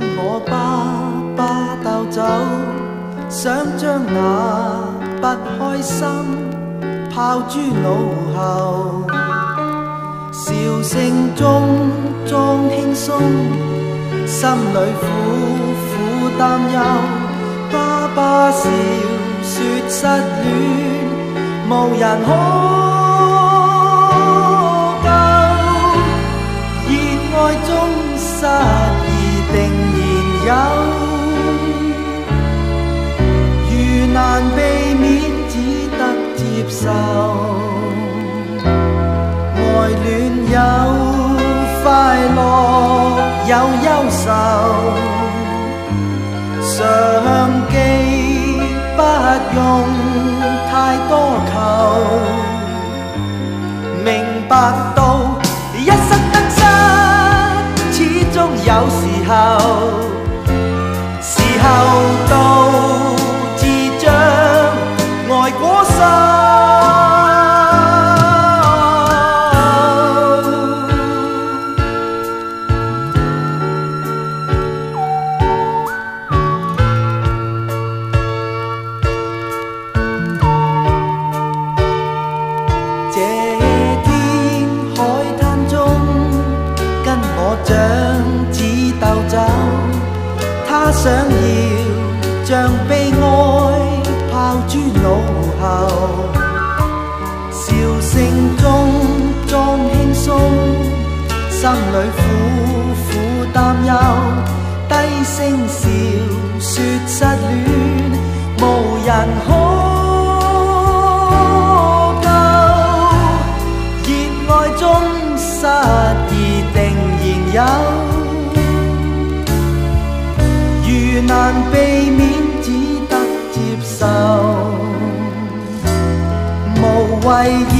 跟我爸爸斗走，想将那不开心抛诸脑后，笑声中装轻松，心里苦苦担忧。爸爸笑说失恋，无人可救，热爱中失有，如难避免，只得接受。爱恋有快乐，有忧愁。常记不用太多求，明白到一生得失，始终有时候，跟我长子斗走，他想要将悲哀抛诸脑后，笑声中装轻松，心里苦苦担忧，低声笑说失恋，无人可。救，热爱中失意然有，如難避免，只得接受。無謂要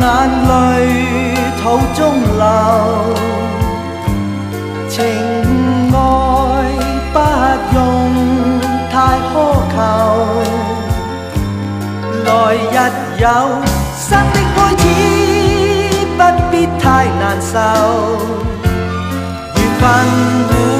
眼淚肚中流，情愛不用太苛求。來日有新的開始，不必太難受。緣分會